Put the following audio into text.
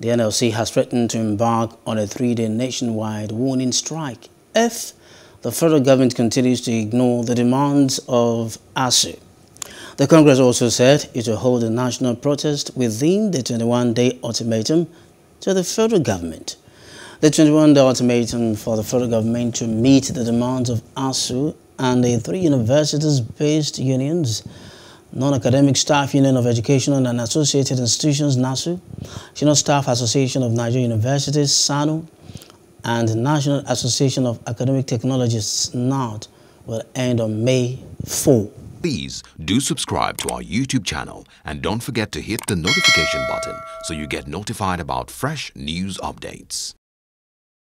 The NLC has threatened to embark on a three-day nationwide warning strike if the federal government continues to ignore the demands of ASUU. The Congress also said it will hold a national protest within the 21-day ultimatum to the federal government. The 21-day ultimatum for the federal government to meet the demands of ASUU and the three universities-based unions, Non-Academic Staff Union of Educational and Associated Institutions, NASU, Senior Staff Association of Nigerian Universities, SSANU, and National Association of Academic Technologists, NAAT, will end on May 4. Please do subscribe to our YouTube channel and don't forget to hit the notification button so you get notified about fresh news updates.